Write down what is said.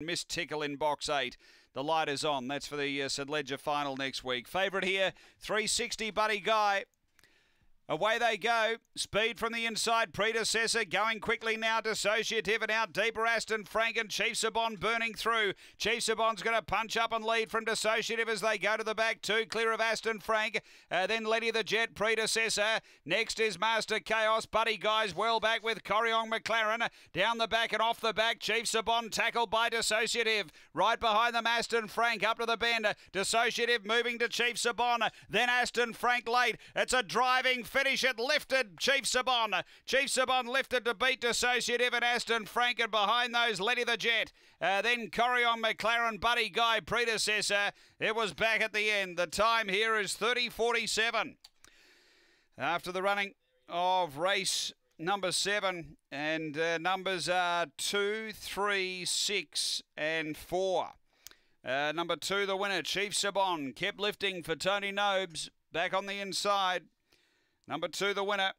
Miss Tickle in box eight. The light is on. That's for the uh, St Leger final next week. Favourite here, 360 Buddy Guy. Away they go. Speed from the inside. Predecessor going quickly now. Dissociative and out deeper. Aston Frank and Chief Sabon burning through. Chief Sabon's going to punch up and lead from Dissociative as they go to the back two. Clear of Aston Frank. Uh, then Letty the Jet. Predecessor. Next is Master Chaos. Buddy Guys well back with Coriong McLaren. Down the back and off the back. Chief Sabon tackled by Dissociative. Right behind them Aston Frank up to the bend. Dissociative moving to Chief Sabon. Then Aston Frank late. It's a driving finish. It lifted Chief Sabon. Chief Sabon lifted to beat Dissociative and Aston Frank, and behind those, Letty the Jet. Uh, then Corion McLaren, Buddy Guy, predecessor. It was back at the end. The time here is 30.47. After the running of race number seven, and uh, numbers are two, three, six, and four. Uh, number two, the winner, Chief Sabon, kept lifting for Tony Nobes. Back on the inside, Number two, the winner.